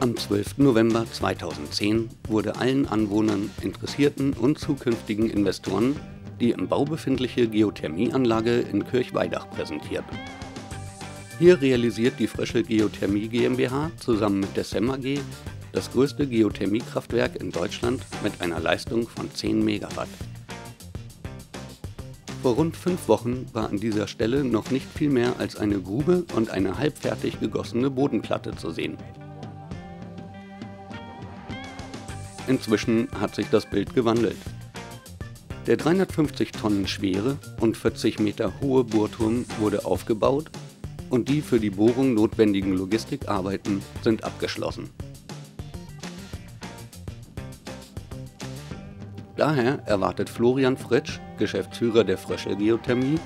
Am 12. November 2010 wurde allen Anwohnern, Interessierten und zukünftigen Investoren die im Bau befindliche Geothermieanlage in Kirchweidach präsentiert. Hier realisiert die Frische Geothermie GmbH zusammen mit der SEM AG das größte Geothermiekraftwerk in Deutschland mit einer Leistung von 10 Megawatt. Vor rund fünf Wochen war an dieser Stelle noch nicht viel mehr als eine Grube und eine halbfertig gegossene Bodenplatte zu sehen. Inzwischen hat sich das Bild gewandelt. Der 350 Tonnen schwere und 40 Meter hohe Bohrturm wurde aufgebaut und die für die Bohrung notwendigen Logistikarbeiten sind abgeschlossen. Daher erwartet Florian Fritsch, Geschäftsführer der Frösche Geothermie,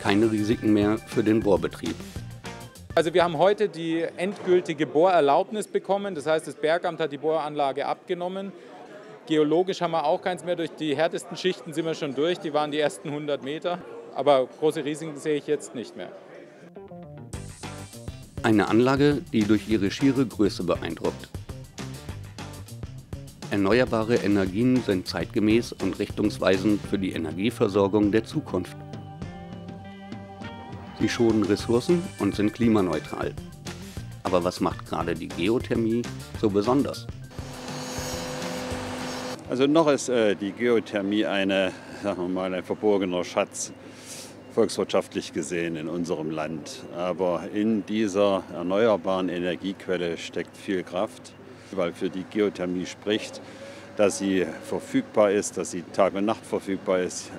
keine Risiken mehr für den Bohrbetrieb. Also wir haben heute die endgültige Bohrerlaubnis bekommen. Das heißt, das Bergamt hat die Bohranlage abgenommen. Geologisch haben wir auch keins mehr. Durch die härtesten Schichten sind wir schon durch. Die waren die ersten 100 Meter. Aber große Risiken sehe ich jetzt nicht mehr. Eine Anlage, die durch ihre schiere Größe beeindruckt. Erneuerbare Energien sind zeitgemäß und richtungsweisend für die Energieversorgung der Zukunft. Sie schonen Ressourcen und sind klimaneutral. Aber was macht gerade die Geothermie so besonders? Also noch ist äh, die Geothermie eine, sagen wir mal, ein verborgener Schatz, volkswirtschaftlich gesehen in unserem Land. Aber in dieser erneuerbaren Energiequelle steckt viel Kraft, weil für die Geothermie spricht, dass sie verfügbar ist, dass sie Tag und Nacht verfügbar ist,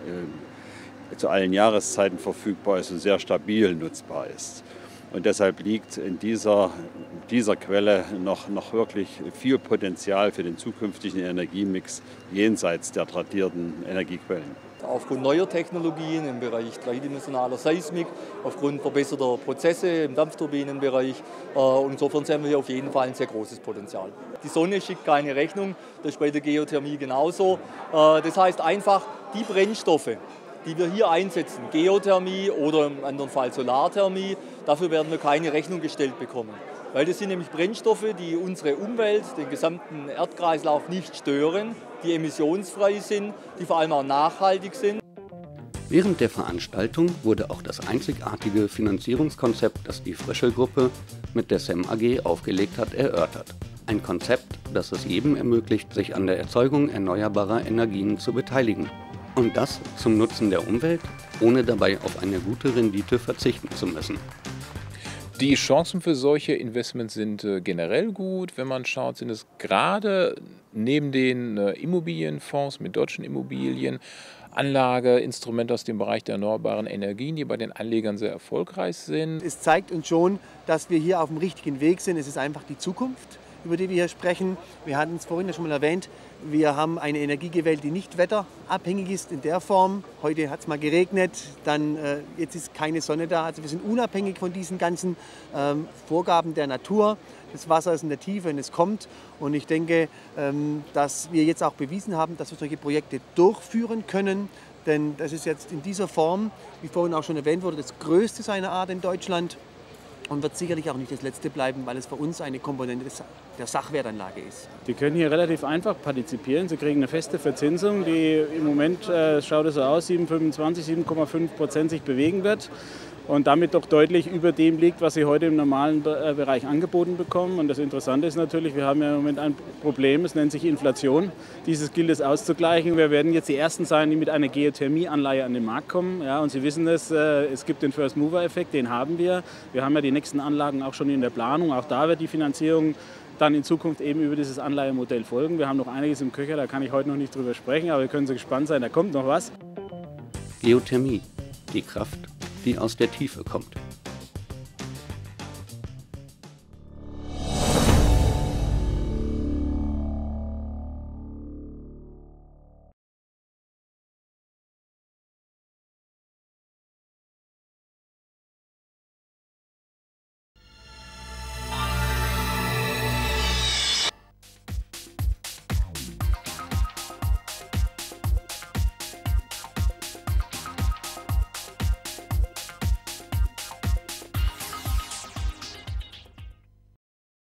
äh, zu allen Jahreszeiten verfügbar ist und sehr stabil nutzbar ist. Und deshalb liegt in dieser, dieser Quelle noch, noch wirklich viel Potenzial für den zukünftigen Energiemix jenseits der tradierten Energiequellen. Aufgrund neuer Technologien im Bereich dreidimensionaler Seismik, aufgrund verbesserter Prozesse im Dampfturbinenbereich. Äh, insofern sehen wir hier auf jeden Fall ein sehr großes Potenzial. Die Sonne schickt keine Rechnung, das ist bei der Geothermie genauso. Äh, das heißt einfach, die Brennstoffe, die wir hier einsetzen, Geothermie oder im anderen Fall Solarthermie, dafür werden wir keine Rechnung gestellt bekommen. Weil das sind nämlich Brennstoffe, die unsere Umwelt, den gesamten Erdkreislauf nicht stören, die emissionsfrei sind, die vor allem auch nachhaltig sind. Während der Veranstaltung wurde auch das einzigartige Finanzierungskonzept, das die Frischel-Gruppe mit der SEM AG aufgelegt hat, erörtert. Ein Konzept, das es jedem ermöglicht, sich an der Erzeugung erneuerbarer Energien zu beteiligen. Und das zum Nutzen der Umwelt, ohne dabei auf eine gute Rendite verzichten zu müssen. Die Chancen für solche Investments sind äh, generell gut. Wenn man schaut, sind es gerade neben den äh, Immobilienfonds mit deutschen Immobilien Anlageinstrumente aus dem Bereich der erneuerbaren Energien, die bei den Anlegern sehr erfolgreich sind. Es zeigt uns schon, dass wir hier auf dem richtigen Weg sind. Es ist einfach die Zukunft über die wir hier sprechen. Wir hatten es vorhin ja schon mal erwähnt, wir haben eine Energie gewählt, die nicht wetterabhängig ist in der Form. Heute hat es mal geregnet, dann äh, jetzt ist keine Sonne da. Also wir sind unabhängig von diesen ganzen ähm, Vorgaben der Natur. Das Wasser ist in der Tiefe und es kommt. Und ich denke, ähm, dass wir jetzt auch bewiesen haben, dass wir solche Projekte durchführen können. Denn das ist jetzt in dieser Form, wie vorhin auch schon erwähnt wurde, das größte seiner Art in Deutschland und wird sicherlich auch nicht das letzte bleiben, weil es für uns eine Komponente der Sachwertanlage ist. Sie können hier relativ einfach partizipieren. Sie kriegen eine feste Verzinsung, die im Moment äh, schaut es so aus, 7,25, 7,5 Prozent sich bewegen wird und damit doch deutlich über dem liegt, was sie heute im normalen äh, Bereich angeboten bekommen. Und das Interessante ist natürlich, wir haben ja im Moment ein Problem, es nennt sich Inflation. Dieses gilt es auszugleichen. Wir werden jetzt die Ersten sein, die mit einer Geothermieanleihe an den Markt kommen. Ja, und Sie wissen es, äh, es gibt den First Mover Effekt, den haben wir. Wir haben ja die nächsten Anlagen auch schon in der Planung. Auch da wird die Finanzierung dann in Zukunft eben über dieses Anleihemodell folgen. Wir haben noch einiges im Köcher, da kann ich heute noch nicht drüber sprechen, aber wir können Sie gespannt sein, da kommt noch was. Geothermie, die Kraft die aus der Tiefe kommt.